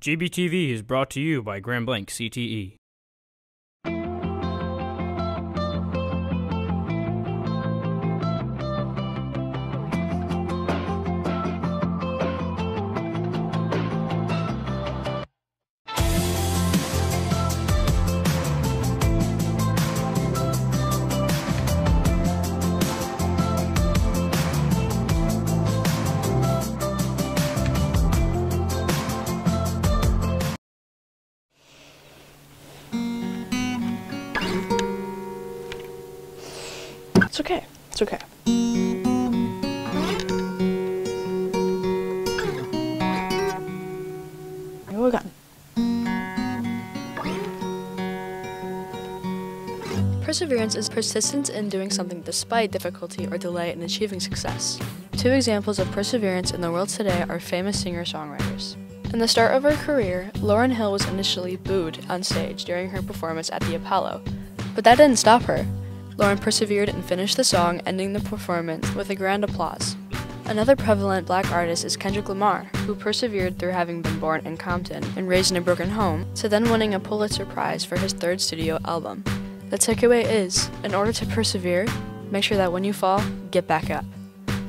GBTV is brought to you by Grand Blanc CTE. It's okay. You're gone. Perseverance is persistence in doing something despite difficulty or delay in achieving success. Two examples of perseverance in the world today are famous singer songwriters. In the start of her career, Lauryn Hill was initially booed on stage during her performance at the Apollo, but that didn't stop her. Lauryn persevered and finished the song, ending the performance with a grand applause. Another prevalent black artist is Kendrick Lamar, who persevered through having been born in Compton and raised in a broken home, to then winning a Pulitzer Prize for his third studio album. The takeaway is in order to persevere, make sure that when you fall, get back up.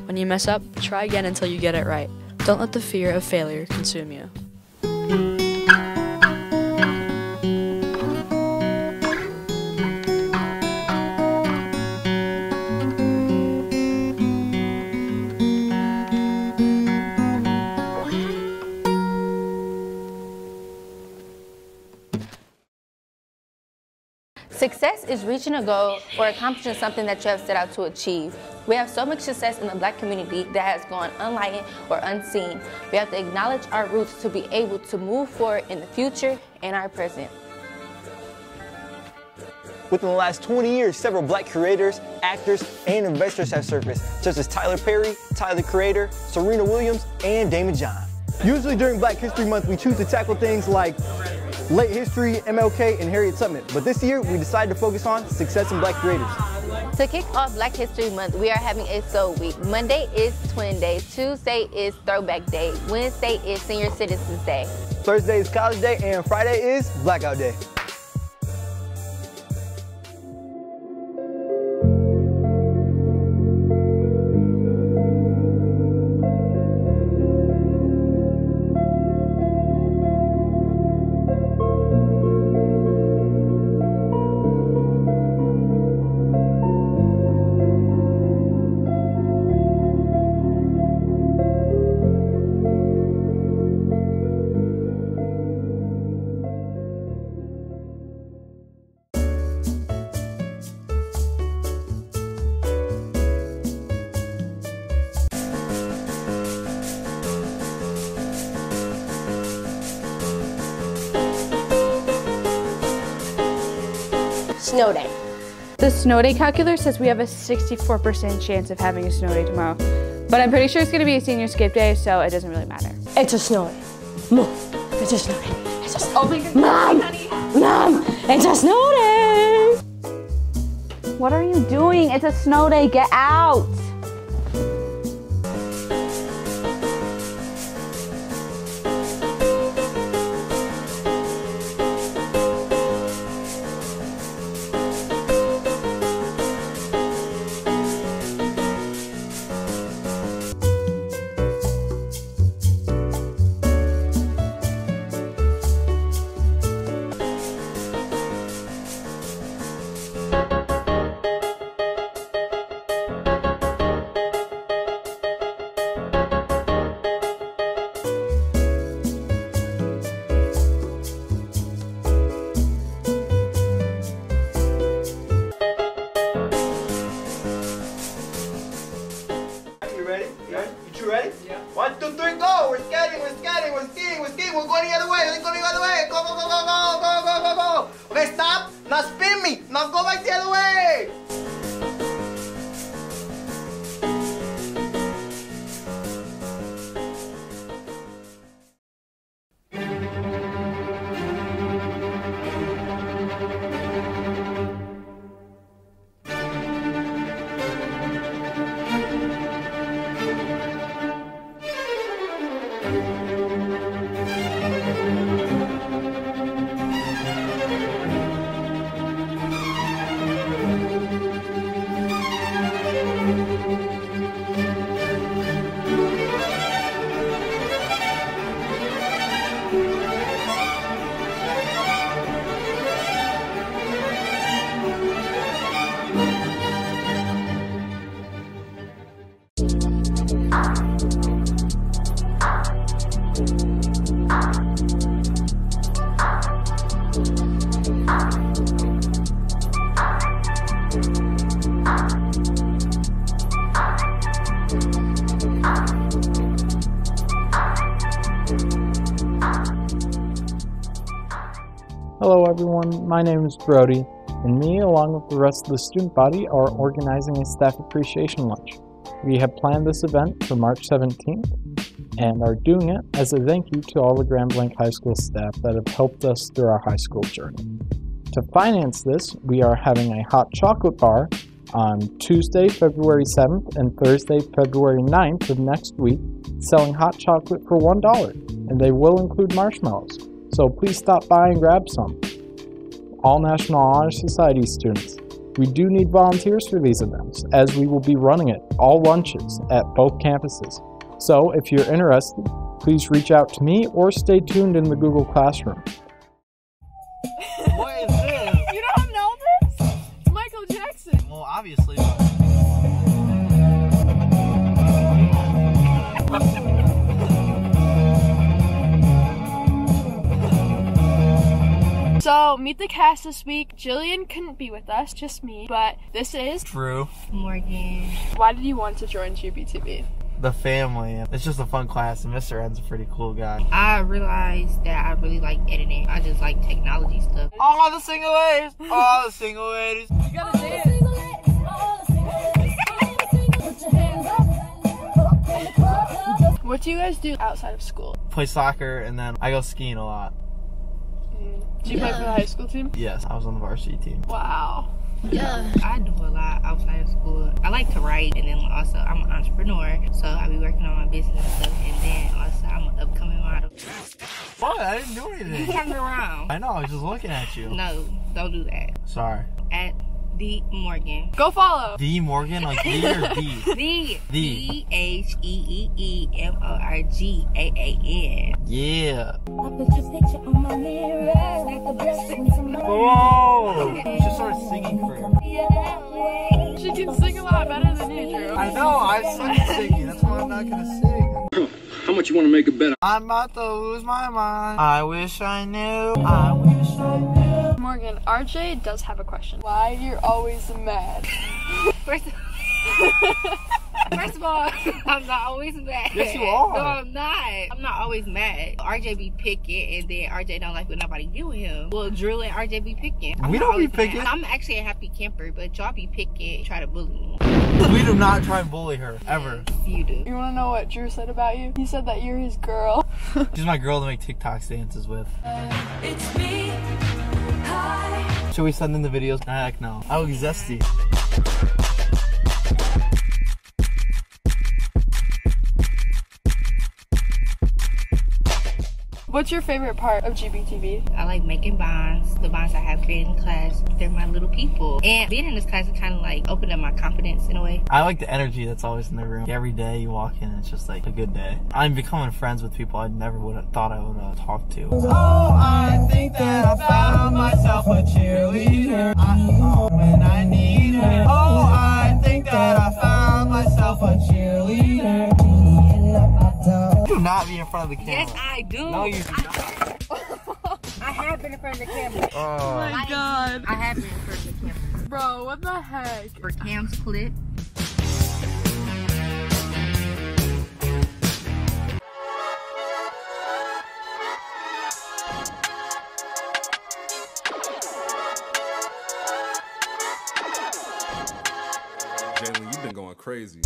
When you mess up, try again until you get it right. Don't let the fear of failure consume you. Success is reaching a goal or accomplishing something that you have set out to achieve. We have so much success in the black community that has gone unlightened or unseen. We have to acknowledge our roots to be able to move forward in the future and our present. Within the last 20 years, several black creators, actors, and investors have surfaced, such as Tyler Perry, Tyler Creator, Serena Williams, and Daymond John. Usually during Black History Month, we choose to tackle things like late history, MLK, and Harriet Tubman. But this year, we decided to focus on success in black creators. To kick off Black History Month, we are having a Soul Week. Monday is Twin Day, Tuesday is Throwback Day, Wednesday is Senior Citizens Day. Thursday is College Day, and Friday is Blackout Day. Snow day. The snow day calculator says we have a 64% chance of having a snow day tomorrow. But I'm pretty sure it's going to be a senior skip day, so it doesn't really matter. It's a snow day. Mom, it's a snow day. It's a snow oh day. Mom, Mom, it's a snow day. What are you doing? It's a snow day. Get out. Нас everyone, my name is Brody, and me along with the rest of the student body are organizing a staff appreciation lunch. We have planned this event for March 17th and are doing it as a thank you to all the Grand Blanc High School staff that have helped us through our high school journey. To finance this, we are having a hot chocolate bar on Tuesday, February 7th and Thursday, February 9th of next week, selling hot chocolate for $1, and they will include marshmallows. So please stop by and grab some. All National Honor Society students, we do need volunteers for these events, as we will be running it all lunches at both campuses. So if you're interested, please reach out to me or stay tuned in the Google Classroom. So, meet the cast this week. Jillian couldn't be with us, just me. But this is. True. Morgan. Why did you want to join GBTV? The family. It's just a fun class, and Mr. Ed's a pretty cool guy. I realized that I really like editing. I just like technology stuff. All the single ladies. All the single ladies. You gotta dance. What do you guys do outside of school? Play soccer, and then I go skiing a lot. Do you play for the high school team? Yes, I was on the varsity team. Wow. Yeah. I do a lot outside of school. I like to write, and then also I'm an entrepreneur, so I be working on my business and stuff. And then also I'm an upcoming model. What? I didn't do anything. Turn around. I know, I was just looking at you. No, don't do that. Sorry. At the Morgan. Go follow. D Morgan, like D or D? The The. D H E E E M O R G A A N. Yeah. Whoa! You should start singing for her. She can sing a lot better than you, Drew. I know, I suck at singing. That's why I'm not gonna sing. How much you want to make a bet? I'm about to lose my mind. I wish I knew. I wish I knew. Morgan, RJ does have a question. Why you're always mad? First of, all, I'm not always mad. Yes, you are. No, I'm not. I'm not always mad. RJ be picking, and then RJ don't like when nobody do with him. Well, Drew and RJ be picking. I'm We don't be always mad. I'm actually a happy camper, but y'all be picking, try to bully me. We do not try and bully her, ever. You do. You wanna know what Drew said about you? He said that you're his girl. She's my girl to make TikTok dances with. Uh, it's me. Hi. Should we send in the videos? Heck no. I look zesty. What's your favorite part of GBTV? I like making bonds. The bonds I have created in class, they're my little people. And being in this class, it kind of like opened up my confidence in a way. I like the energy that's always in the room. Every day you walk in, it's just like a good day. I'm becoming friends with people I never would have thought I would uh, have talked to. Oh, I think that I found myself a cheerleader. I, front of the camera. Yes, I do. No, you do not. I have been in front of the camera. Oh. oh my god. I have been in front of the camera. Bro, what the heck? For Cam's clip. Jalen, you've been going crazy.